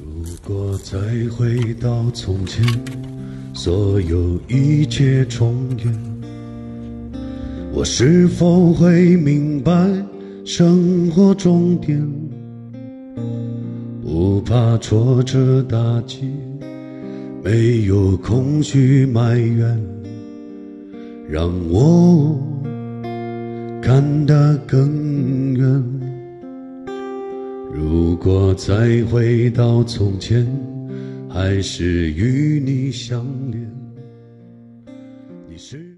如果再回到从前，所有一切重演，我是否会明白生活终点？不怕挫折打击，没有空虚埋怨，让我看得更远。如果再回到从前还是与你相恋你是